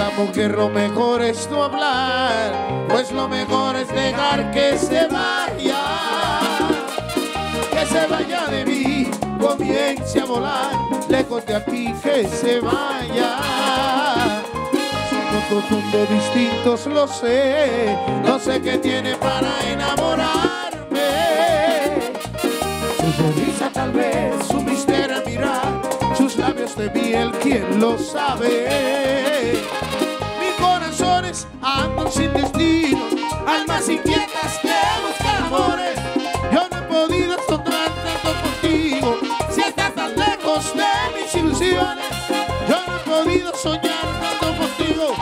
Pensamos que lo mejor es no hablar, pues lo mejor es dejar que se vaya, que se vaya de mí, comience a volar, lejos de aquí, que se vaya. Somos dos mundos distintos, lo sé, no sé qué tiene para enamorarme. Su sonrisa tal vez, su misterio mirar, sus labios de miel, quién lo sabe. Almas inquietas que buscan amores. Yo no he podido encontrar tanto contigo, si estás tan lejos de mis ilusiones. Yo no he podido soñar tanto contigo,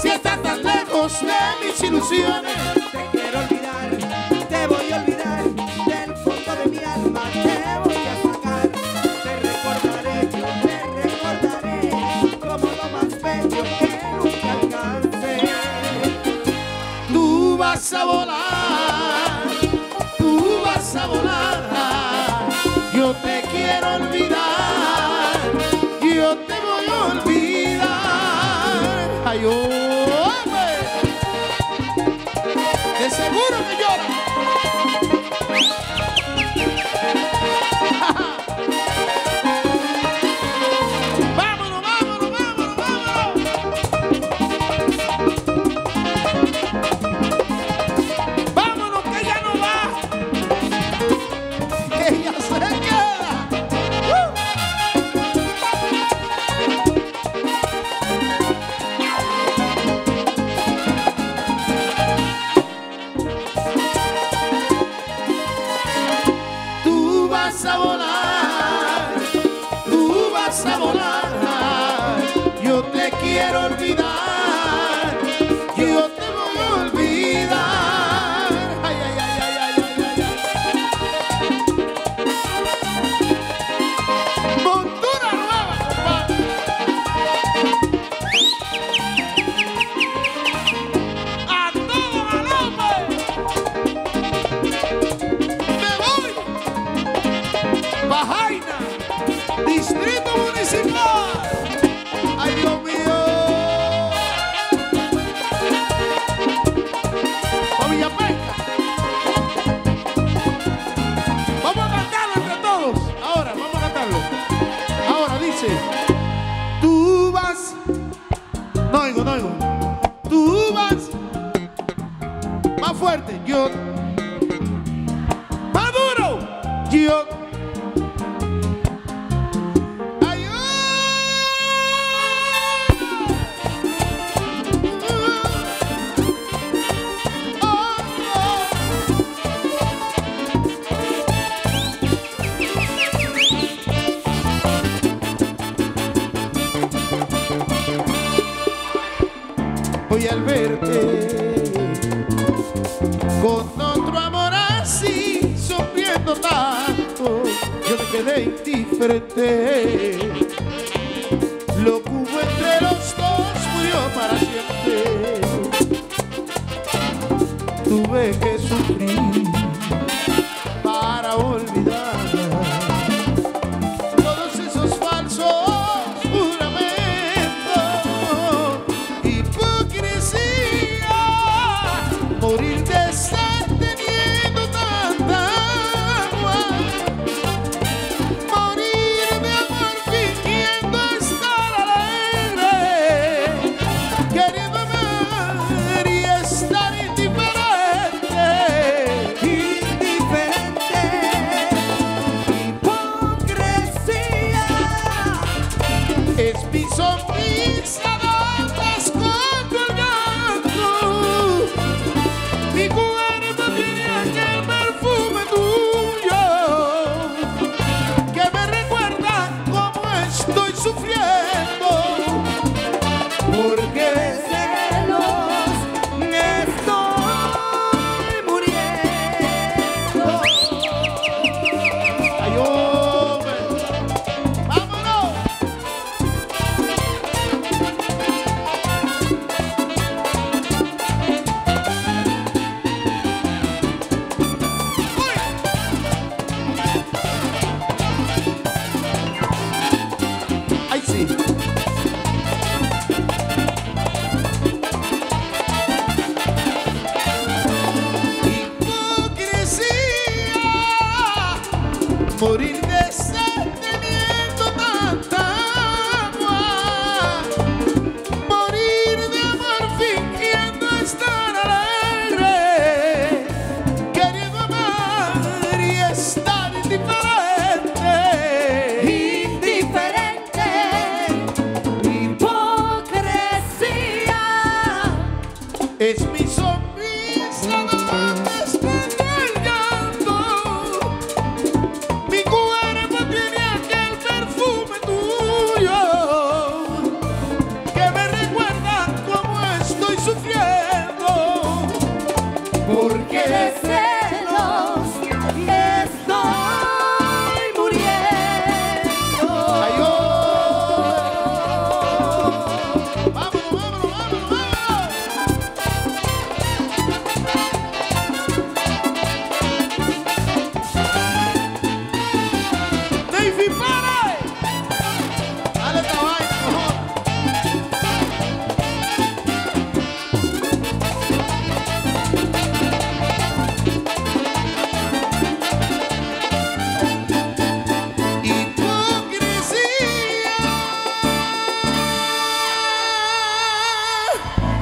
si estás tan lejos de mis ilusiones. Vas a volar, tú vas a volar. Yo te quiero olvidar, yo te voy a olvidar. Ay, hombre, Hoy al verte con otro amor así, sufriendo tanto, yo me quedé indiferente. Lo que hubo entre los dos murió para siempre. Tuve que sufrir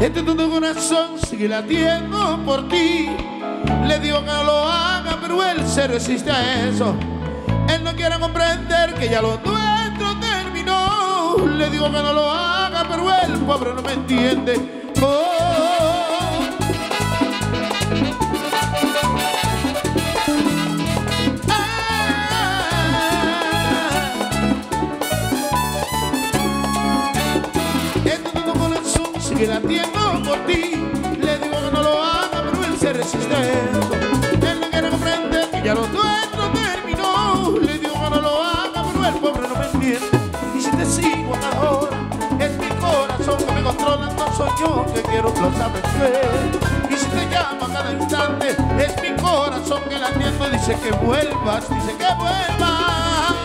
Este tonto corazón sigue latiendo por ti. Le digo que no lo haga, pero él se resiste a eso. Él no quiere comprender que ya lo nuestro terminó. Le digo que no lo haga, pero él, pobre, no me entiende. Oh. Corazón sigue latiendo por ti. Le digo que no lo haga, pero él se resiste. Él no quiere comprender que ya lo nuestro terminó. Le digo que no lo haga, pero el pobre no me entiende. Y si te sigo a cada hora, es mi corazón que me controla, no soy yo que quiero lo sabes. Y si te llamo a cada instante, es mi corazón que latiendo dice que vuelvas, dice que vuelvas.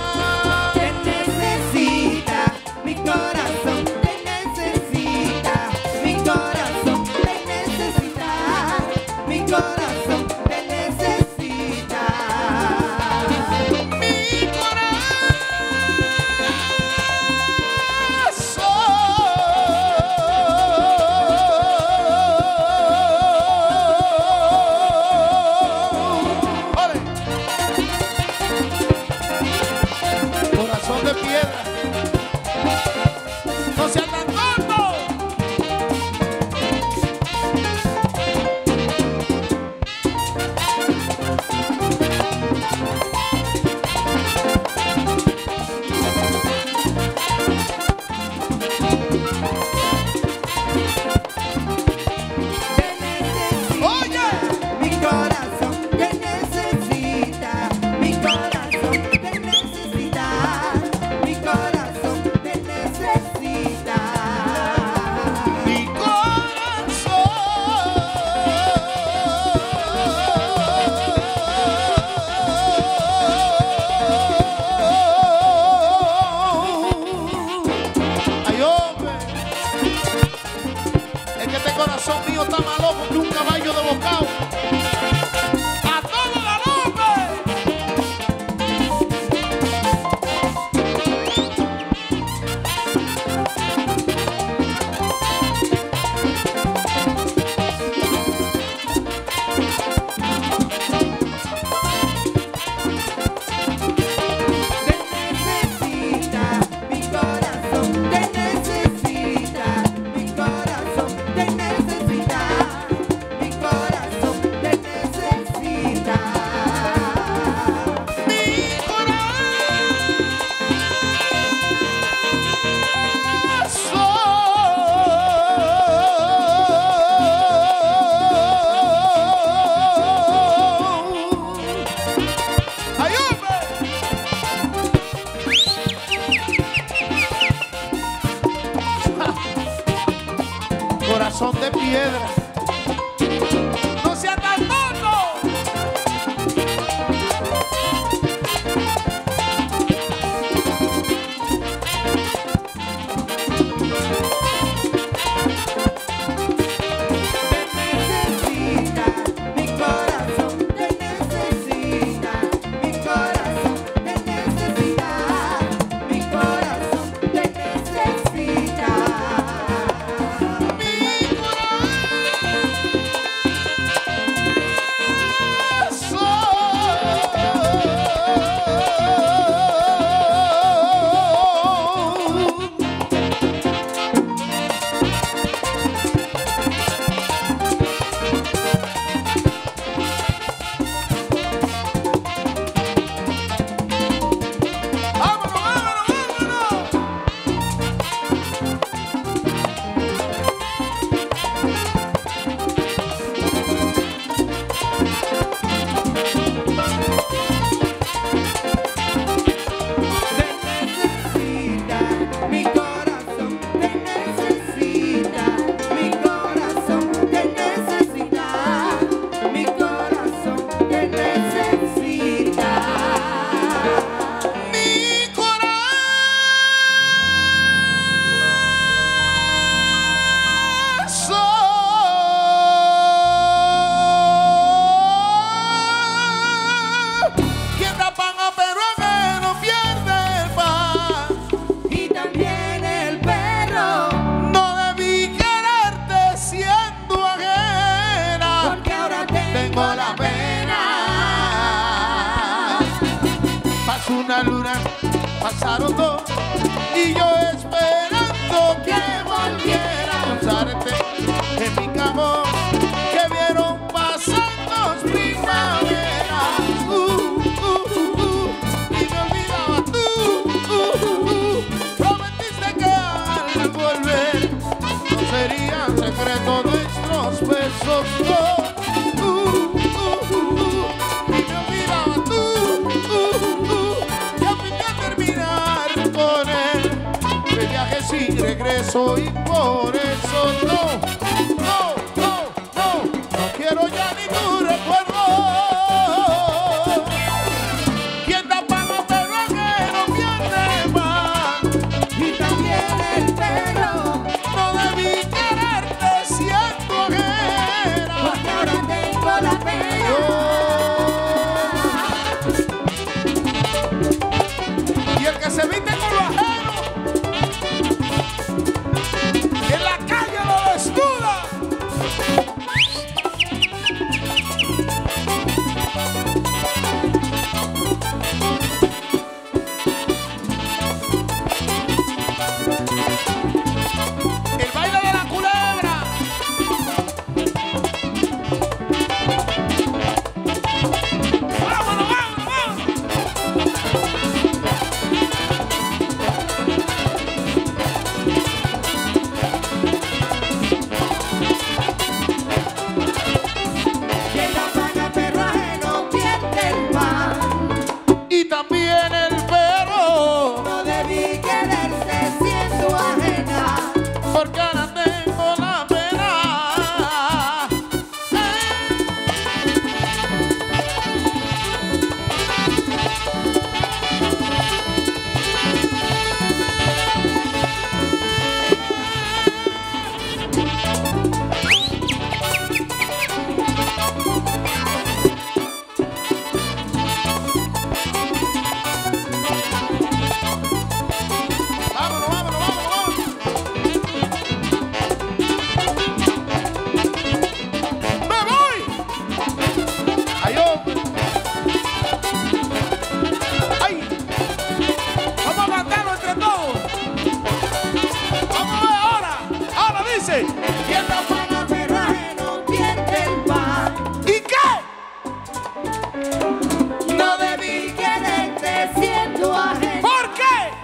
Corazón de piedra.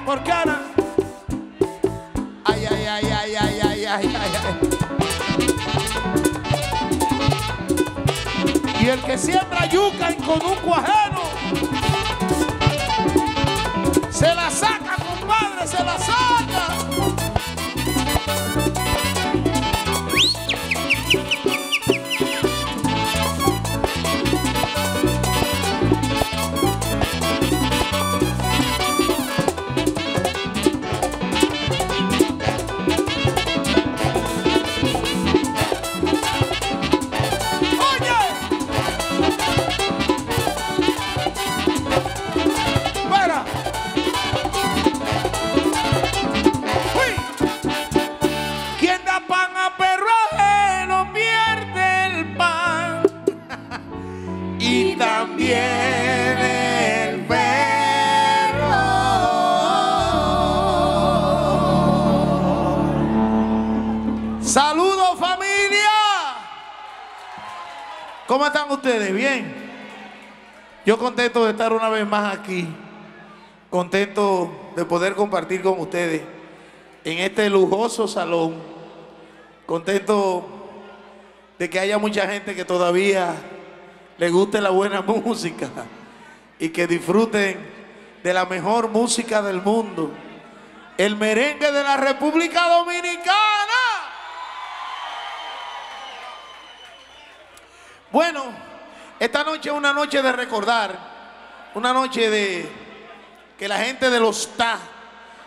por cara. Ay, ay, ay, ay, ay, ay, ay, ay. Y el que siembra yuca con un cuajero, se la saca, compadre, se la saca. Ustedes? ¿Bien? Yo contento de estar una vez más aquí, contento de poder compartir con ustedes en este lujoso salón, contento de que haya mucha gente que todavía le guste la buena música y que disfruten de la mejor música del mundo, el merengue de la República Dominicana. Bueno, esta noche es una noche de recordar, una noche de que la gente de los TA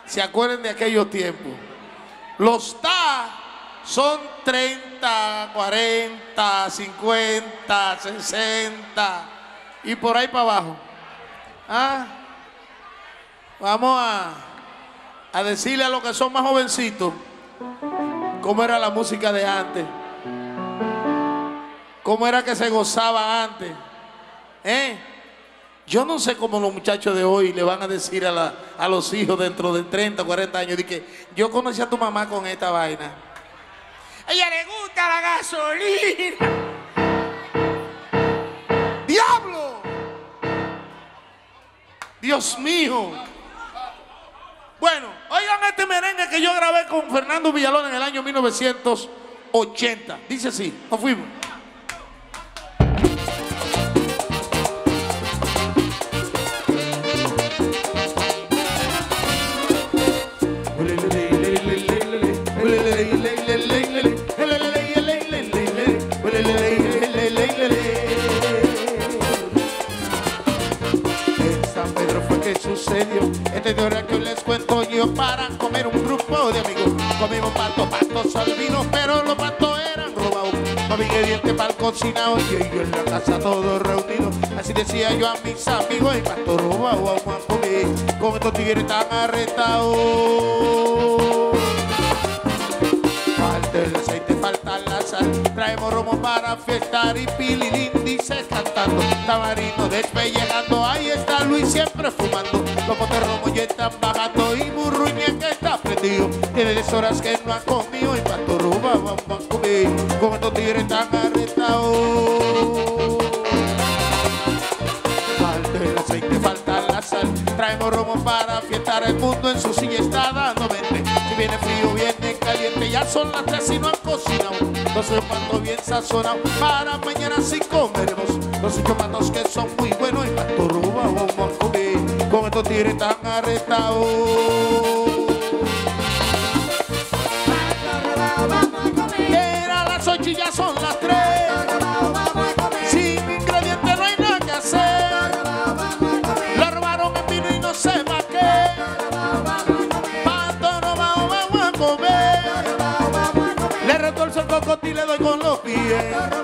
se acuerden de aquellos tiempos. Los TA son 30, 40, 50, 60 y por ahí para abajo. Ah, vamos a, a decirle a los que son más jovencitos cómo era la música de antes. ¿Cómo era que se gozaba antes? ¿Eh? Yo no sé cómo los muchachos de hoy le van a decir a, la- a los hijos dentro de 30, 40 años, de que yo conocí a tu mamá con esta vaina. Ella le gusta la gasolina. ¡Diablo! Dios mío. Bueno, oigan este merengue que yo grabé con Fernando Villalón en el año 1980. Dice así, nos fuimos. Sucedió Esta historia que les cuento yo para comer un grupo de amigos. Comimos pato, patos al vino, pero los patos eran robados. No vi diente para el cocinado y yo en la casa todos reunidos Así decía yo a mis amigos, y pato robado a comer Con estos tigres tan arrestados para fiestar y pililín dice cantando. Tamarino despellejando, ahí está Luis siempre fumando. Los botes romo ya están bajando y Burruña que está prendido. Tiene 10 horas que no ha comido y pato roba vamos a comer. Con estos tigres tan arrestados. Ya son las tres y no han cocinado. Los patos bien sazonados. Para mañana sí comeremos. Los patos que son muy buenos. Y pato roba, vamos a comer. Con estos tigres tan arrestados. Era las ocho y ya son las tres. yeah.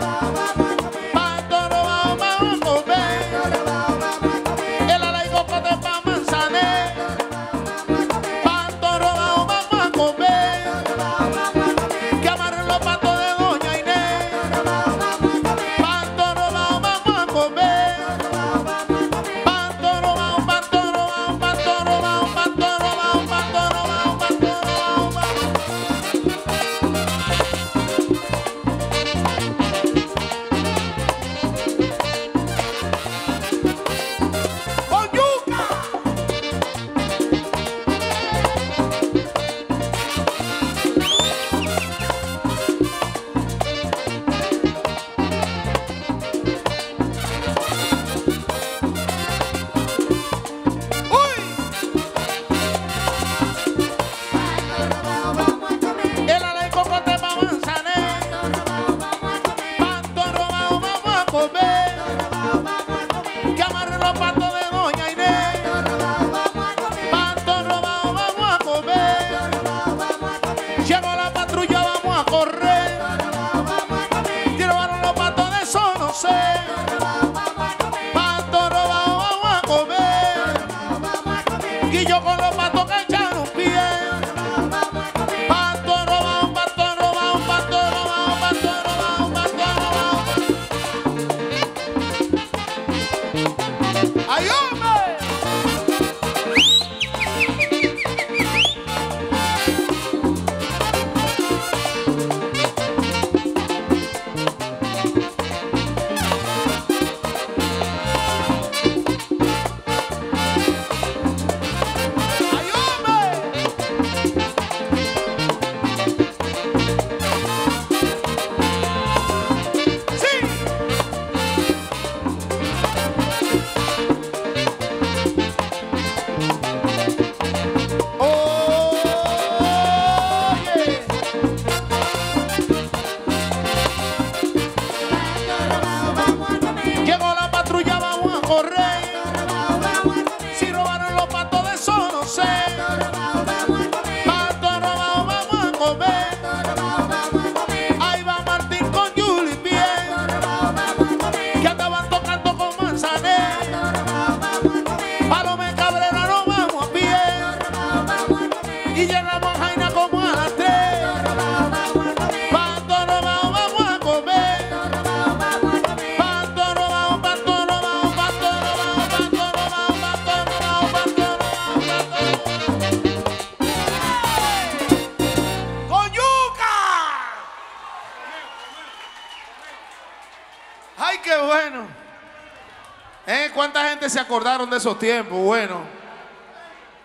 Acordaron de esos tiempos. Bueno,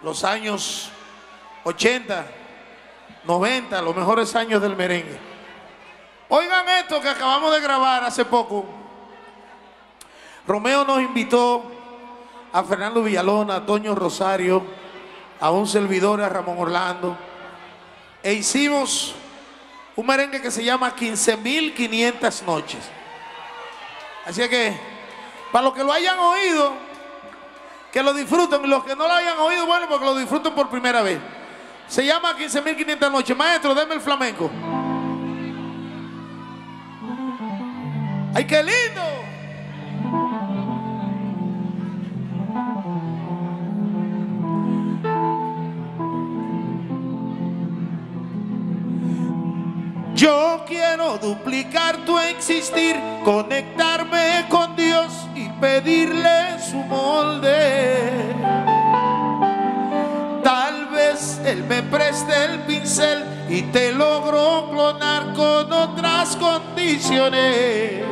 los años 80, 90, los mejores años del merengue. Oigan esto que acabamos de grabar hace poco. Romeo nos invitó a Fernando Villalona, a Toño Rosario, a un servidor, a Ramón Orlando, e hicimos un merengue que se llama 15.500 noches. Así que, para los que lo hayan oído, que lo disfruten, los que no lo hayan oído, bueno, porque lo disfruten por primera vez. Se llama 15.500 noches. Maestro, deme el flamenco. ¡Ay, qué lindo! Quiero duplicar tu existir, conectarme con Dios y pedirle su molde. Tal vez Él me preste el pincel y te logro clonar con otras condiciones.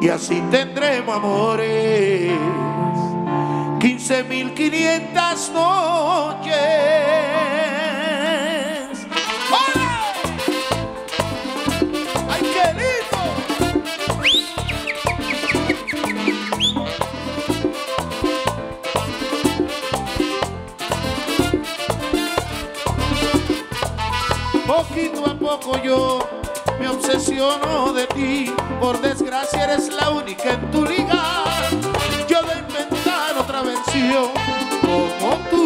Y así tendremos amores. 15.500 noches. Poquito a poco yo me obsesiono de ti. Por desgracia eres la única en tu liga. Yo de inventar otra versión como tú,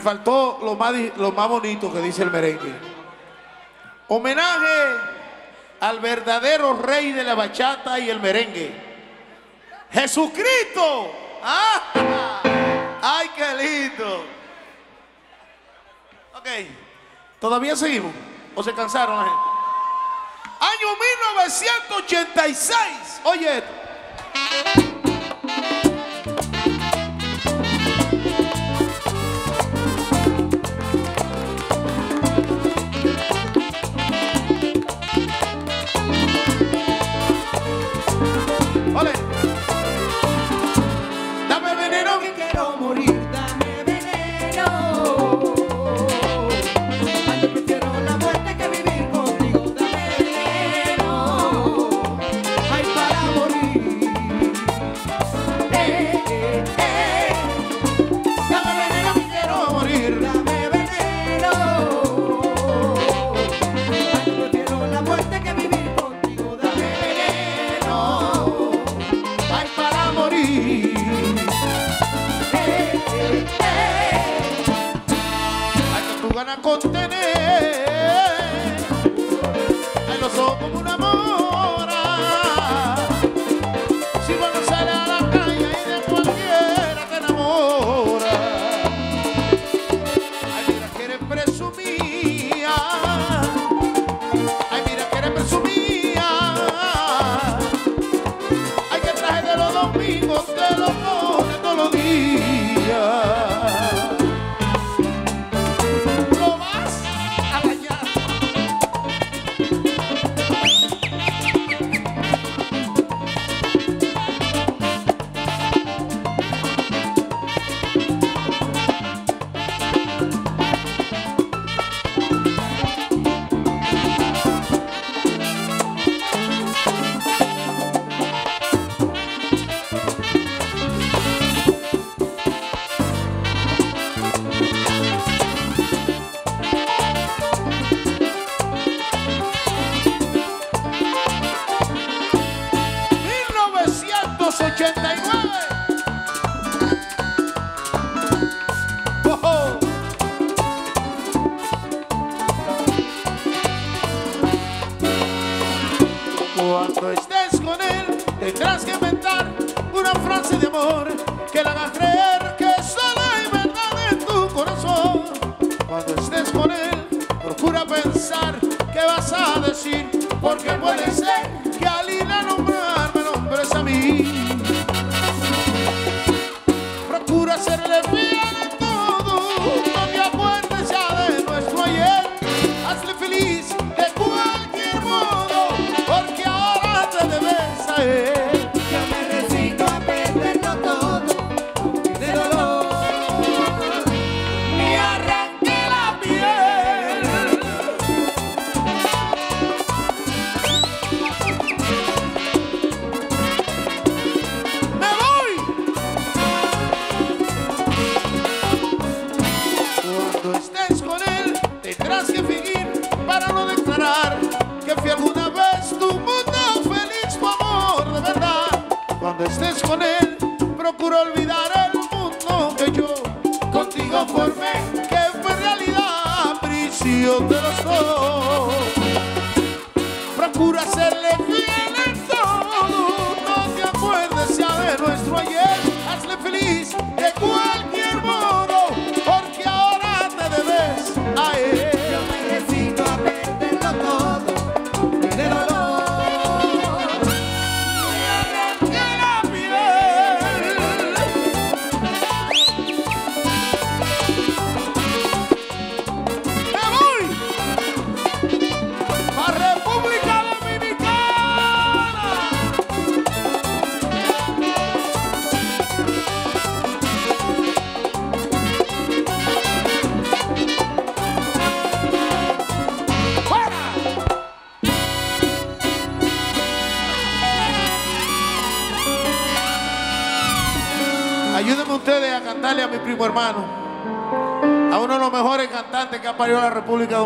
Faltó lo más, lo más bonito que dice el merengue. Homenaje al verdadero rey de la bachata y el merengue. Jesucristo. ¡Ah! ¡Ay, qué lindo! Ok, ¿todavía seguimos? ¿O se cansaron la gente? Año 1986. Oye esto.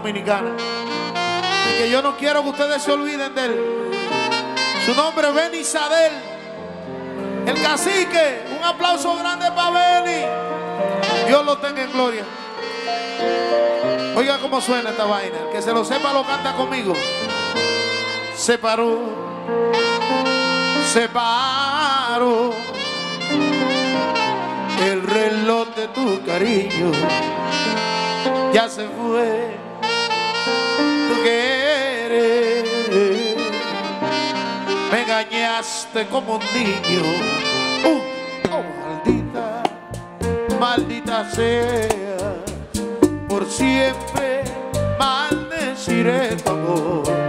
Y que yo no quiero que ustedes se olviden de él. Su nombre es Beni Sadel, el cacique. Un aplauso grande para Beni. Dios lo tenga en gloria. Oiga cómo suena esta vaina. El que se lo sepa lo canta conmigo. Se paró. Se paró. El reloj de tu cariño ya se fue. Me engañaste como un niño. Uh, oh, maldita, maldita sea. Por siempre maldeciré tu amor.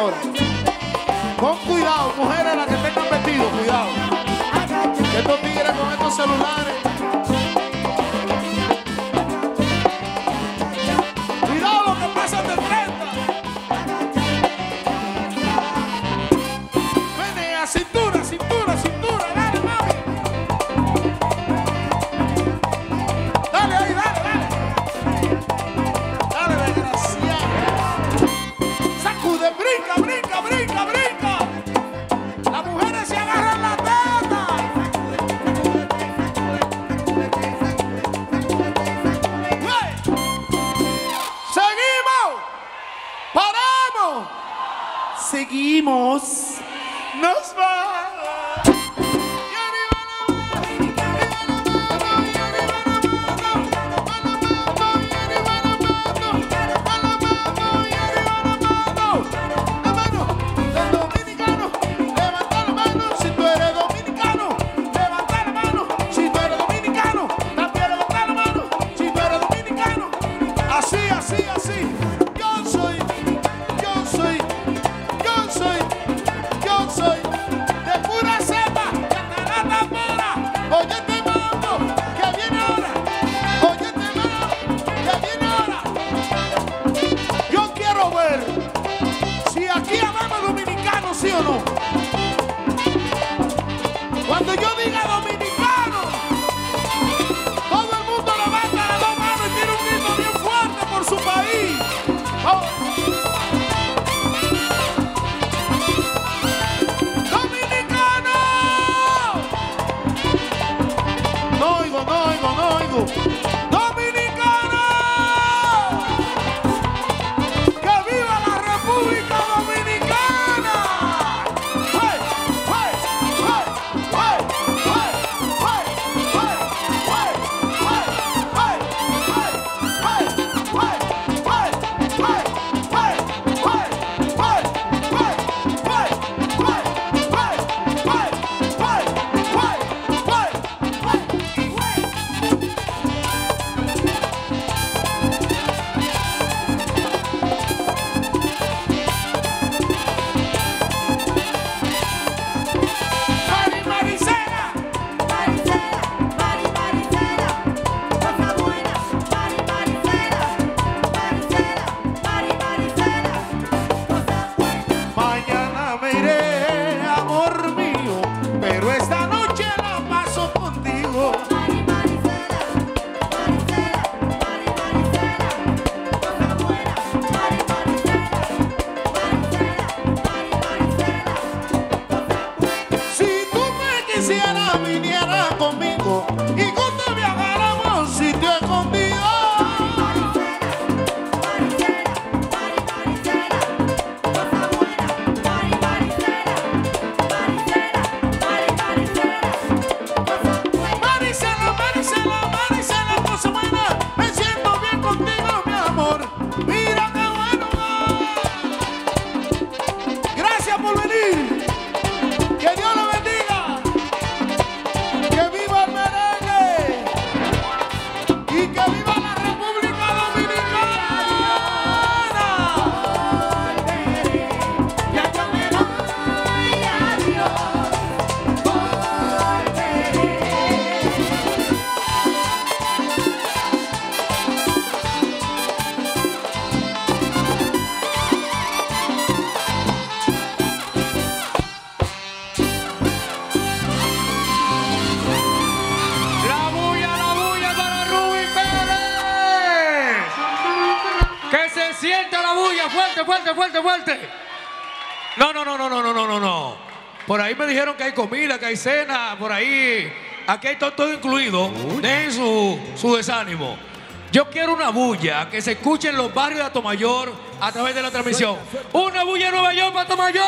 Con cuidado, mujeres las que tengan vestido, cuidado. Estos tigres con estos celulares. y cena por ahí. Aquí está todo incluido. Dejen su, su desánimo. Yo quiero una bulla que se escuche en los barrios de Atomayor a través de la transmisión. ¡Una bulla en Nueva York para Atomayor!